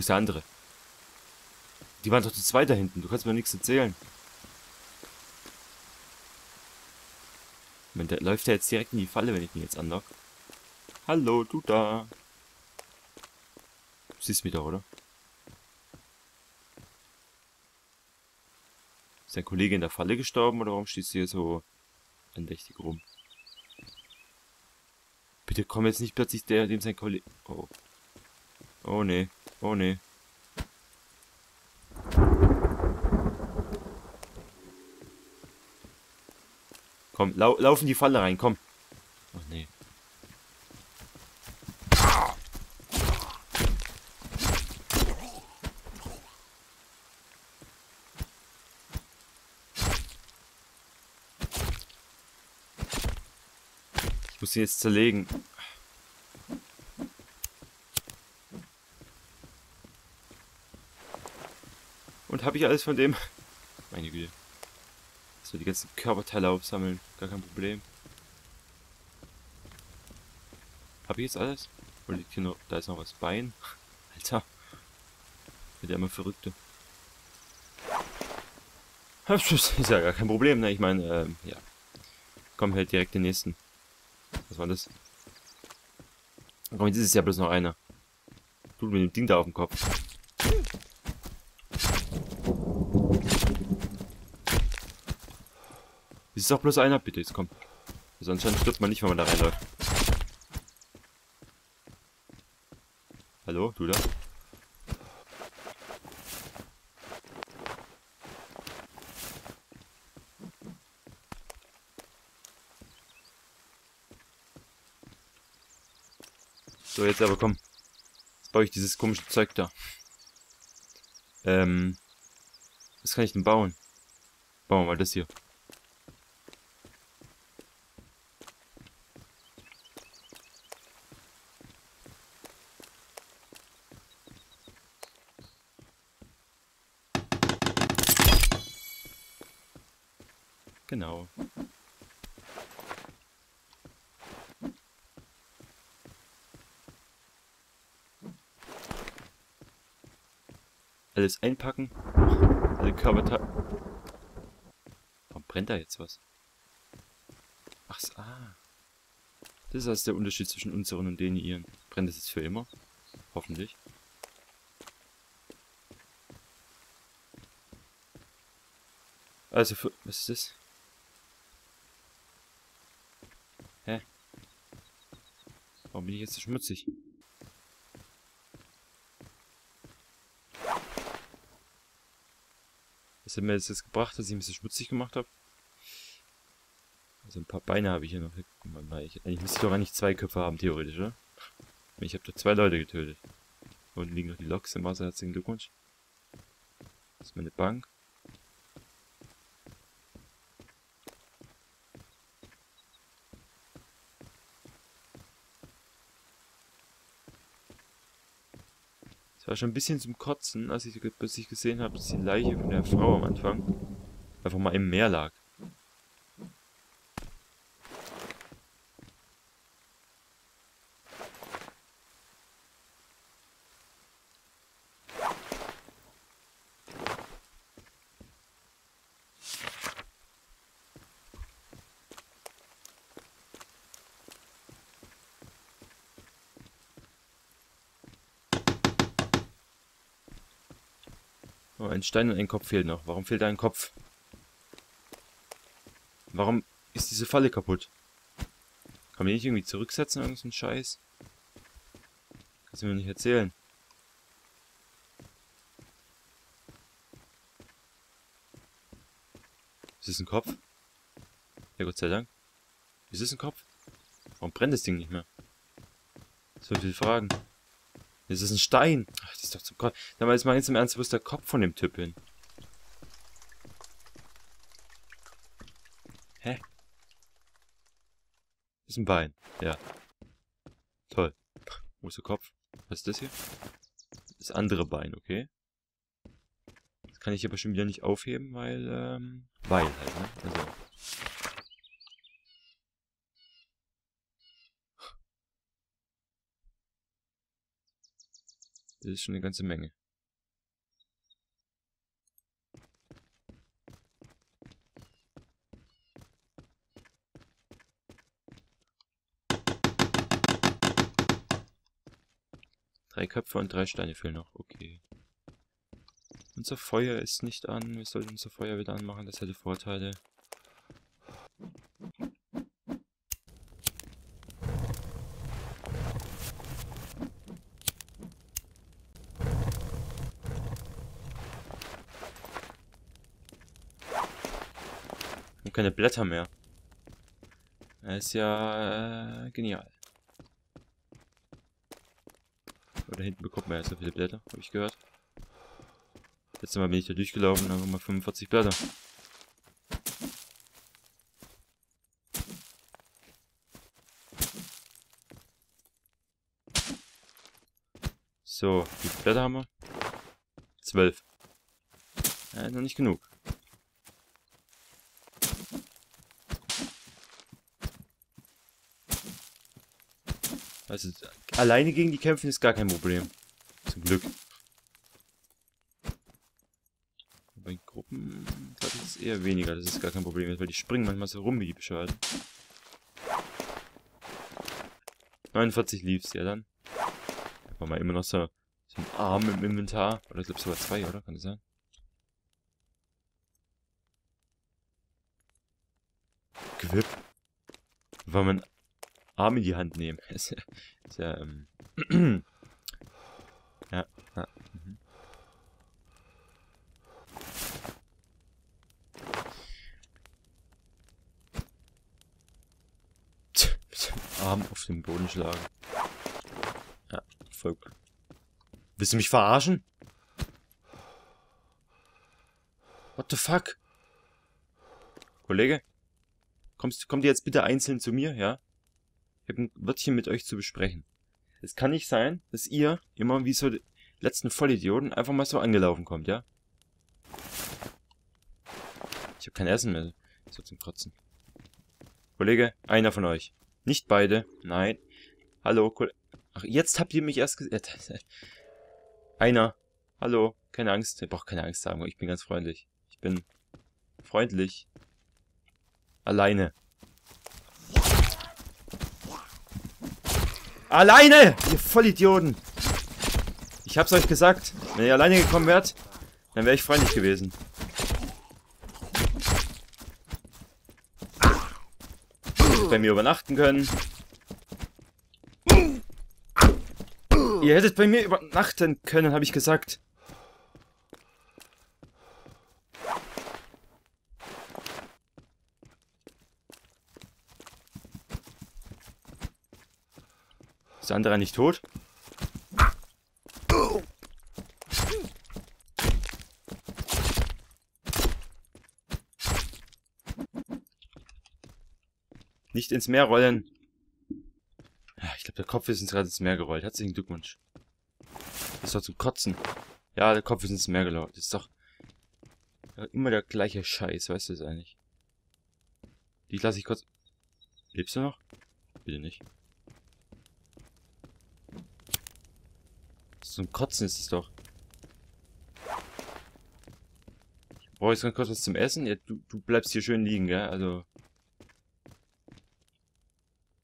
Wo ist der andere? Die waren doch zu zweit da hinten. Du kannst mir nichts erzählen. Moment, der läuft ja jetzt direkt in die Falle, wenn ich ihn jetzt anlock. Hallo, du da. Du siehst mich doch, oder? Ist dein Kollege in der Falle gestorben oder warum stehst du hier so andächtig rum? Bitte komm jetzt nicht plötzlich der, dem sein Kollege... Oh. Oh nee. Oh nee. Komm, lau lauf in die Falle rein, komm. Ach nee. Ich muss ihn jetzt zerlegen. Und habe ich alles von dem? Meine Güte. So, die ganzen Körperteile aufsammeln. Gar kein Problem. Habe ich jetzt alles? Oder liegt hier noch... Da ist noch was. Bein. Alter. Wird ja immer verrückte. Ist ja gar kein Problem, ne? Ich meine, ähm, ja. Kommen halt direkt den nächsten. Was war das? Komm, jetzt ist es ja bloß noch einer. Du mit dem Ding da auf dem Kopf. Es ist doch bloß einer, bitte, jetzt komm. Also anscheinend stirbt man nicht, wenn man da reinläuft. Hallo, du da? So, jetzt aber komm. Jetzt baue ich dieses komische Zeug da. Ähm. Was kann ich denn bauen? Bauen wir mal das hier. Genau. Alles einpacken. Alle Körperteile. Warum brennt da jetzt was? Ach, ah. Das ist also der Unterschied zwischen unseren und denen ihren. Brennt das jetzt für immer? Hoffentlich. Also, für, was ist das? Hä? Warum bin ich jetzt so schmutzig? Was hat mir das jetzt gebracht, dass ich mich so schmutzig gemacht habe? Also ein paar Beine habe ich hier noch. Eigentlich müsste ich doch eigentlich zwei Köpfe haben, theoretisch, oder? Ich habe doch zwei Leute getötet. Unten liegen noch die Loks im Wasser. Herzlichen Glückwunsch. Das ist meine Bank. War schon ein bisschen zum Kotzen, als ich plötzlich gesehen habe, dass die Leiche von der Frau am Anfang einfach mal im Meer lag. Oh, ein Stein und ein Kopf fehlt noch. Warum fehlt da ein Kopf? Warum ist diese Falle kaputt? Kann man nicht irgendwie zurücksetzen, irgendeinen Scheiß? Kannst du mir nicht erzählen. Ist das ein Kopf? Ja, Gott sei Dank. Ist das ein Kopf? Warum brennt das Ding nicht mehr? So viele Fragen. Das ist ein Stein. Ach, das ist doch zum Kopf. Dann mal jetzt mal ganz im Ernst, wo ist der Kopf von dem Typ hin? Hä? Das ist ein Bein. Ja. Toll. Wo ist der Kopf? Was ist das hier? Das andere Bein, okay. Das kann ich aber schon wieder nicht aufheben, weil, ähm, weil halt, ne? Also. Das ist schon eine ganze Menge. Drei Köpfe und drei Steine fehlen noch. Okay. Unser Feuer ist nicht an. Wir sollten unser Feuer wieder anmachen. Das hätte Vorteile. Und keine Blätter mehr. Das ist ja äh, genial. Da hinten bekommt man ja so viele Blätter, habe ich gehört. Letztes Mal bin ich da durchgelaufen, dann haben wir 45 Blätter. So, wie viele Blätter haben wir? Zwölf. Ja, noch nicht genug. Also alleine gegen die kämpfen ist gar kein Problem. Zum Glück. Bei Gruppen glaube ich ist eher weniger, das ist gar kein Problem, weil die springen manchmal so rum wie die Bescheid. 49 Leaves, ja dann. Wir mal immer noch so, so einen Arm im Inventar. Oder ich glaube sogar zwei, oder? Kann das sein? Quip. War mein Arm in die Hand nehmen. ist ja, ähm. ja, ja. Mhm. Arm auf den Boden schlagen. Ja, voll. Willst du mich verarschen? What the fuck? Kollege? Kommst, kommt ihr jetzt bitte einzeln zu mir, ja? Ich habe ein Wörtchen mit euch zu besprechen. Es kann nicht sein, dass ihr immer wie so die letzten Vollidioten einfach mal so angelaufen kommt, ja? Ich habe kein Essen mehr. So zum Kotzen. Kollege, einer von euch. Nicht beide. Nein. Hallo, Kollege. Ach, jetzt habt ihr mich erst gesehen. Einer. Hallo. Keine Angst. Ihr braucht keine Angst haben. Ich bin ganz freundlich. Ich bin freundlich. Alleine. Alleine! Ihr Vollidioten! Ich hab's euch gesagt. Wenn ihr alleine gekommen wärt, dann wäre ich freundlich gewesen. Bei mir übernachten können. Ihr hättet bei mir übernachten können, habe ich gesagt. Der andere nicht tot? Nicht ins Meer rollen. Ich glaube, der Kopf ist ins, ins Meer gerollt. Herzlichen Glückwunsch. Das ist doch zum Kotzen. Ja, der Kopf ist ins Meer gelaufen. Das ist doch immer der gleiche Scheiß, weißt du das eigentlich? Die lasse ich kurz... Lebst du noch? Bitte nicht. Ein Kotzen ist es doch. Ich brauche jetzt ganz kurz was zum Essen. Ja, du, du bleibst hier schön liegen, gell? Also.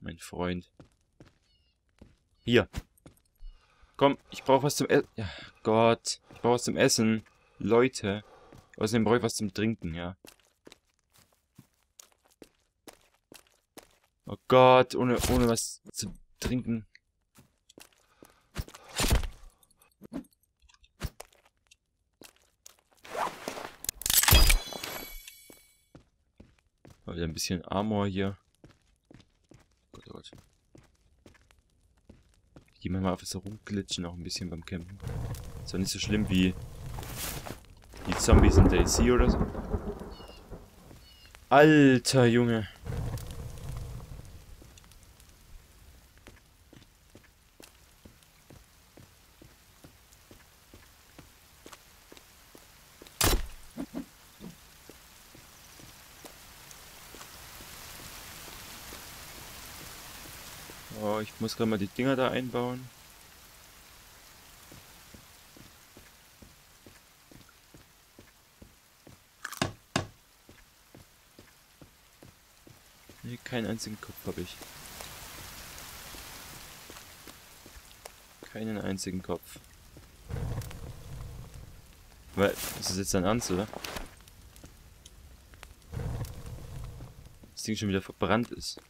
Mein Freund. Hier. Komm, ich brauche was zum Essen. Ja, Gott. Ich brauche was zum Essen. Leute. Außerdem brauche ich was zum Trinken, ja. Oh Gott, ohne, ohne was zu trinken ein bisschen Armor hier. Gott, oh Gott. Gehe mal einfach so rumglitschen, auch ein bisschen beim Campen. Ist doch nicht so schlimm wie die Zombies in Daisy oder so. Alter Junge. muss gerade mal die Dinger da einbauen. Nee, keinen einzigen Kopf habe ich. Keinen einzigen Kopf. Weil, das ist jetzt ein Ernst, oder? Das Ding schon wieder verbrannt ist.